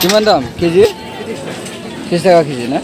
কিমান দাম কেজি ত্ৰিছ টকা কেজি না